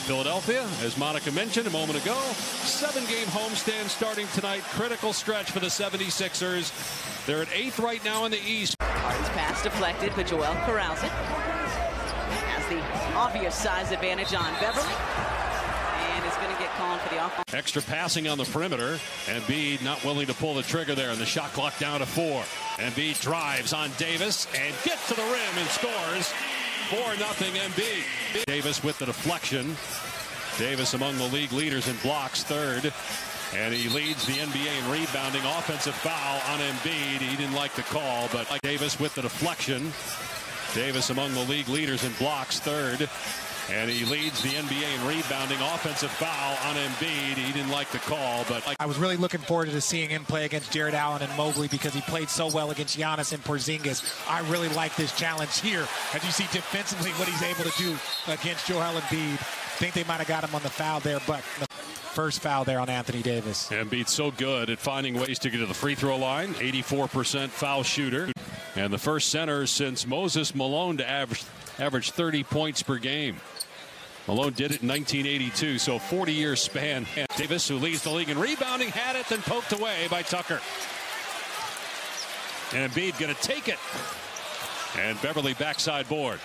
Philadelphia, as Monica mentioned a moment ago, seven-game homestand starting tonight. Critical stretch for the 76ers. They're at eighth right now in the East. Harden's pass deflected, but Joel corrals it. Has the obvious size advantage on Beverley. And is going to get called for the offense. Extra passing on the perimeter. Embiid not willing to pull the trigger there, and the shot clock down to four. Embiid drives on Davis and gets to the rim and scores. 4 nothing Embiid. Davis with the deflection. Davis among the league leaders in blocks, third. And he leads the NBA in rebounding. Offensive foul on Embiid. He didn't like the call, but Davis with the deflection. Davis among the league leaders in blocks, third. And he leads the NBA in rebounding. Offensive foul on Embiid. He didn't like the call, but I was really looking forward to seeing him play against Jarrett Allen and Mobley because he played so well against Giannis and Porzingis. I really like this challenge here as you see defensively what he's able to do against Joel Embiid. I think they might have got him on the foul there, but the first foul there on Anthony Davis. Embiid's so good at finding ways to get to the free throw line. 84% foul shooter. And the first center since Moses Malone to average, average 30 points per game. Malone did it in 1982, so 40 year span. Davis, who leads the league in rebounding, had it, then poked away by Tucker. And Embiid going to take it. And Beverley backside board.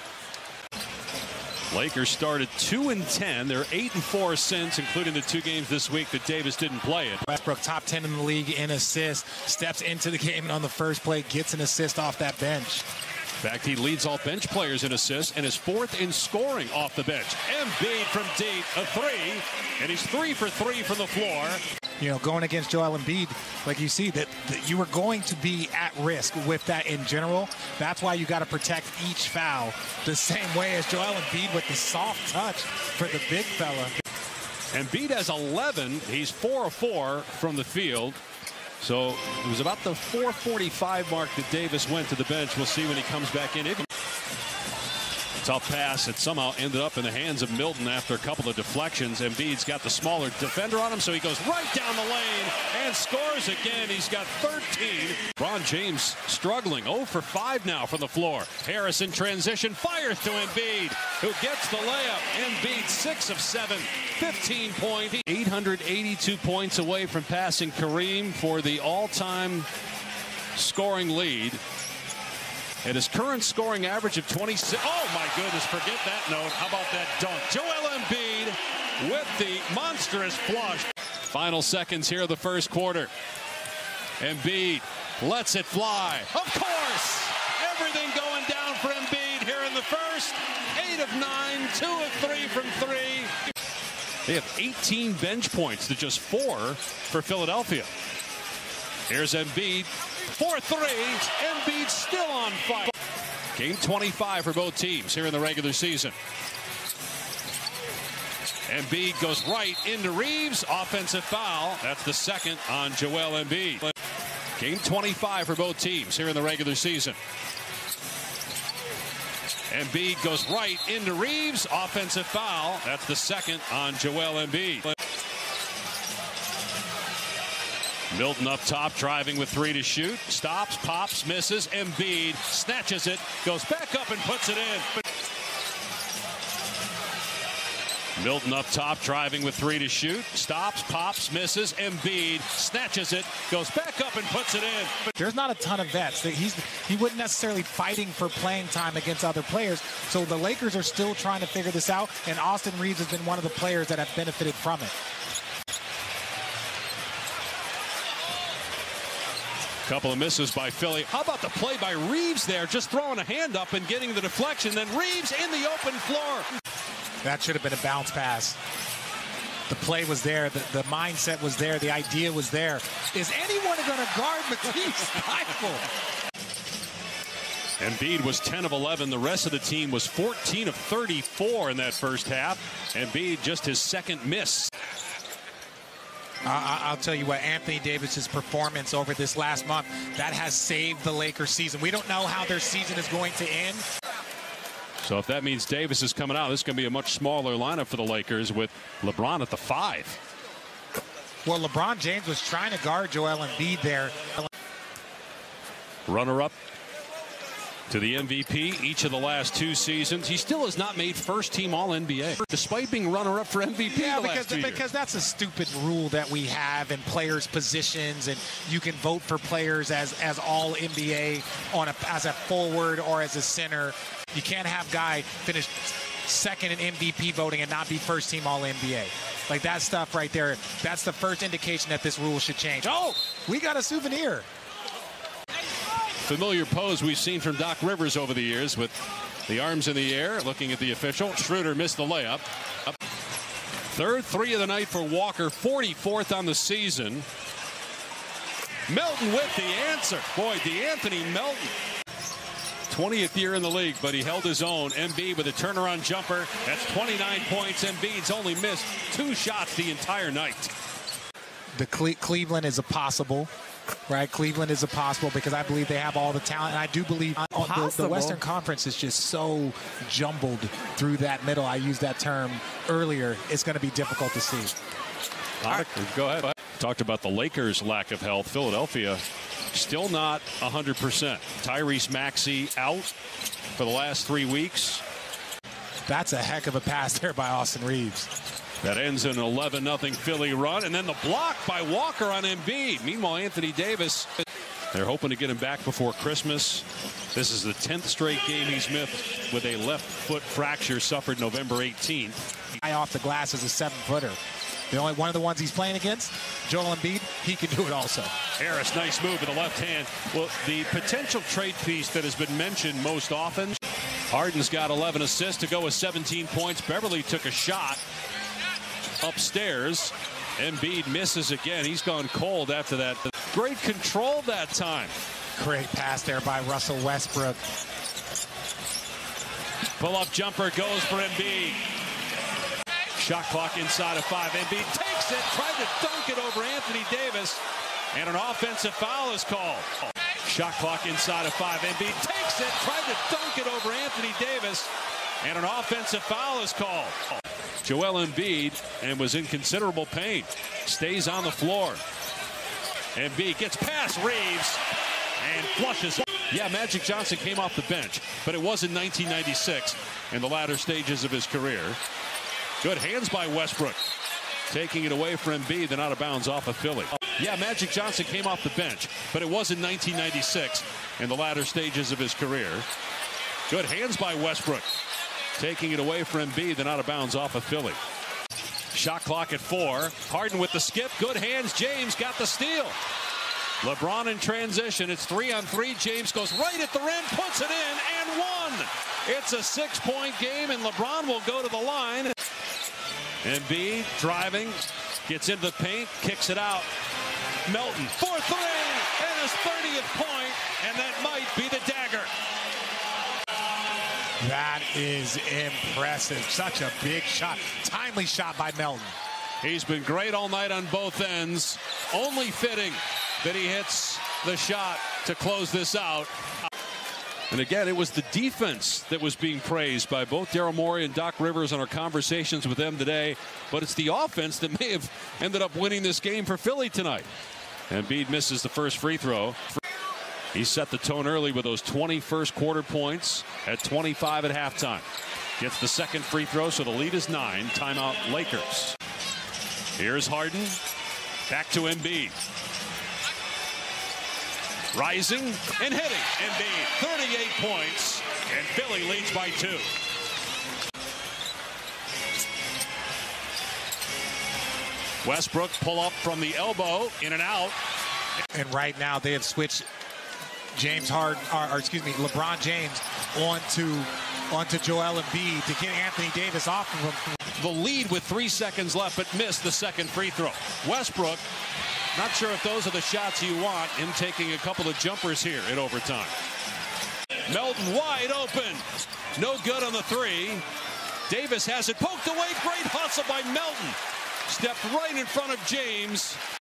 Lakers started 2 and 10. They're 8 and 4 since, including the two games this week that Davis didn't play it. Westbrook, top 10 in the league in assists, steps into the game and on the first play gets an assist off that bench. In fact, he leads all bench players in assists and is fourth in scoring off the bench. Embiid from deep, a three, and he's three for three from the floor. You know, going against Joel Embiid, like you see that, that you were going to be at risk with that in general. That's why you got to protect each foul the same way as Joel Embiid with the soft touch for the big fella. Embiid has 11. He's 4 of 4 from the field. So it was about the 445 mark that Davis went to the bench. We'll see when he comes back in. Tough pass that somehow ended up in the hands of Melton after a couple of deflections. Embiid's got the smaller defender on him, so he goes right down the lane and scores again. He's got 13. Ron James struggling 0 for 5 now from the floor. Harris in transition fires to Embiid, who gets the layup. Embiid 6 of 7, 15 points. 882 points away from passing Kareem for the all-time scoring lead. At his current scoring average of 26. Oh, my goodness, forget that note. How about that dunk? Joel Embiid with the monstrous flush. Final seconds here of the first quarter. Embiid lets it fly. Of course, everything going down for Embiid here in the first. Eight of nine, two of three from three. They have 18 bench points to just four for Philadelphia. Here's Embiid for three. Embiid still on fire. Game 25 for both teams here in the regular season. Embiid goes right into Reaves. Offensive foul. That's the second on Joel Embiid. Game 25 for both teams here in the regular season. Embiid goes right into Reaves. Offensive foul. That's the second on Joel Embiid. Melton up top, driving with three to shoot. Stops, pops, misses. Embiid snatches it, goes back up and puts it in. Melton up top, driving with three to shoot. Stops, pops, misses. Embiid snatches it, goes back up and puts it in. There's not a ton of vets. He's he wasn't necessarily fighting for playing time against other players. So the Lakers are still trying to figure this out, and Austin Reaves has been one of the players that have benefited from it. Couple of misses by Philly. How about the play by Reaves there, just throwing a hand up and getting the deflection. Then Reaves in the open floor. That should have been a bounce pass. The play was there. The, the mindset was there. The idea was there. Is anyone going to guard Matisse Thybulle? Embiid was 10 of 11. The rest of the team was 14 of 34 in that first half. Embiid just his second miss. Uh, I'll tell you what, Anthony Davis's performance over this last month, that has saved the Lakers season. We don't know how their season is going to end. So if that means Davis is coming out, this is going to be a much smaller lineup for the Lakers with LeBron at the five. Well, LeBron James was trying to guard Joel Embiid there. Runner-up to the MVP each of the last two seasons. He still has not made first team All NBA, despite being runner up for MVP. Yeah, because last two years. because that's a stupid rule that we have in players' positions, and you can vote for players as as All NBA on a as a forward or as a center. You can't have guy finish second in MVP voting and not be first team All NBA. Like that stuff right there. That's the first indication that this rule should change. Oh, we got a souvenir. Familiar pose we've seen from Doc Rivers over the years with the arms in the air, looking at the official. Schroeder missed the layup. Up. Third three of the night for Walker, 44th on the season. Melton with the answer. Boy, DeAnthony Melton. 20th year in the league, but he held his own. Embiid with a turnaround jumper. That's 29 points. Embiid's only missed two shots the entire night. The Cle- Cleveland is a possible, right? Cleveland is a possible because I believe they have all the talent. And I do believe the, the Western Conference is just so jumbled through that middle. I used that term earlier. It's going to be difficult to see. Go ahead. Talked about the Lakers' lack of health. Philadelphia still not 100%. Tyrese Maxey out for the last three weeks. That's a heck of a pass there by Austin Reaves. That ends in an 11 0 Philly run. And then the block by Walker on Embiid. Meanwhile, Anthony Davis, they're hoping to get him back before Christmas. This is the 10th straight game he's missed with a left foot fracture suffered November 18th. High off the glass is a seven footer. The only one of the ones he's playing against, Joel Embiid, he can do it also. Harris, nice move with the left hand. Well, the potential trade piece that has been mentioned most often. Harden's got 11 assists to go with 17 points. Beverley took a shot upstairs. Embiid misses again. He's gone cold after that. Great control that time. Great pass there by Russell Westbrook. Pull up jumper goes for Embiid. Shot clock inside of five. Embiid takes it, tried to dunk it over Anthony Davis, and an offensive foul is called. Shot clock inside of five. Embiid takes it, tried to dunk it over Anthony Davis, and an offensive foul is called. Joel Embiid and was in considerable pain. Stays on the floor. Embiid gets past Reaves and flushes. Yeah, Magic Johnson came off the bench, but it was in 1996 in the latter stages of his career. Good hands by Westbrook. Taking it away from Embiid, then out of bounds off of Philly. Yeah, Magic Johnson came off the bench, but it was in 1996 in the latter stages of his career. Good hands by Westbrook. Taking it away from Embiid, then out of bounds off of Philly. Shot clock at four. Harden with the skip. Good hands. James got the steal. LeBron in transition. It's three on three. James goes right at the rim, puts it in, and one. It's a six-point game, and LeBron will go to the line. Embiid driving, gets into the paint, kicks it out. Melton for three, and his 30th point, and that might be the dagger. That is impressive. Such a big shot. Timely shot by Melton. He's been great all night on both ends. Only fitting that he hits the shot to close this out. And again, it was the defense that was being praised by both Daryl Morey and Doc Rivers in our conversations with them today. But it's the offense that may have ended up winning this game for Philly tonight. Embiid misses the first free throw. He set the tone early with those 20 first quarter points at 25 at halftime. Gets the second free throw, so the lead is nine. Timeout Lakers. Here's Harden. Back to Embiid. Rising and hitting. Embiid, 38 points, and Philly leads by two. Westbrook pull up from the elbow, in and out. And right now they have switched James Harden, or, or excuse me, LeBron James onto onto Joel Embiid to get Anthony Davis off of him. The lead with three seconds left, but missed the second free throw. Westbrook, not sure if those are the shots you want. Him taking a couple of jumpers here in overtime. Melton wide open. No good on the three. Davis has it poked away. Great hustle by Melton. Stepped right in front of James.